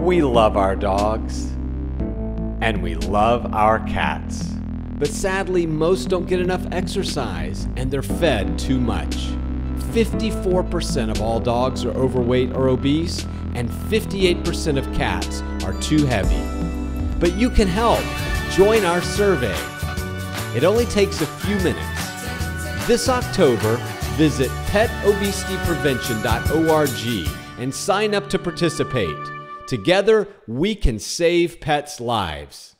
We love our dogs. And we love our cats. But sadly, most don't get enough exercise and they're fed too much. 54% of all dogs are overweight or obese, and 58% of cats are too heavy. But you can help. Join our survey. It only takes a few minutes. This October, visit petobesityprevention.org and sign up to participate. Together, we can save pets' lives.